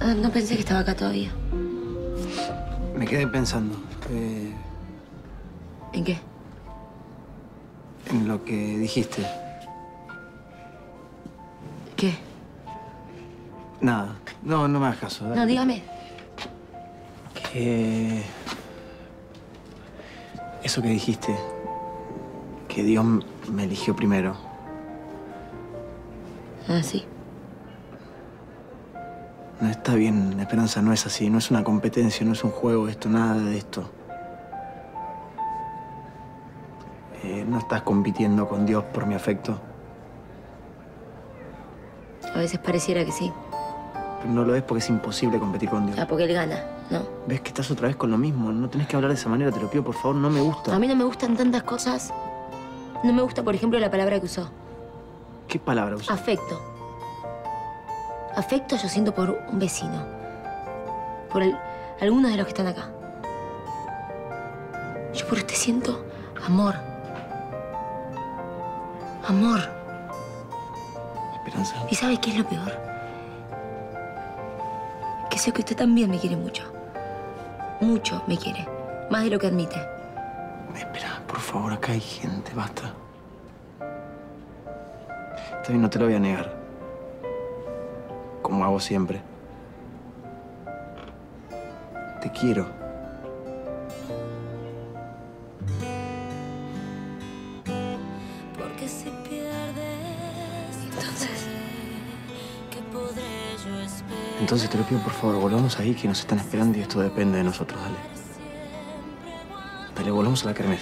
No, no pensé que estaba acá todavía. Me quedé pensando. eh, ¿En qué? en lo que dijiste. ¿Qué? Nada. No, no me hagas caso. dale. No, dígame. Que... Eso que dijiste, que Dios me eligió primero. Ah, sí. No está bien, Esperanza, no es así. No es una competencia, no es un juego esto, nada de esto. Eh, no estás compitiendo con Dios por mi afecto. A veces pareciera que sí. Pero no lo es porque es imposible competir con Dios. Ah, porque él gana, ¿no? ¿Ves que estás otra vez con lo mismo? No tenés que hablar de esa manera, te lo pido, por favor, no me gusta. A mí no me gustan tantas cosas. No me gusta, por ejemplo, la palabra que usó. ¿Qué palabra usas? Afecto. Afecto yo siento por un vecino. Por el- algunos de los que están acá. Yo por usted siento amor. Amor. Esperanza. ¿Y sabe qué es lo peor? Que sé que usted también me quiere mucho. Mucho me quiere. Más de lo que admite. Espera, por favor, acá hay gente, basta. Está bien, no te lo voy a negar. Como hago siempre. Te quiero. Porque si pierdes, Entonces. que podré yo esperar. Entonces te lo pido, por favor, volvamos ahí que nos están esperando y esto depende de nosotros, dale. Dale, volvamos a la kermés.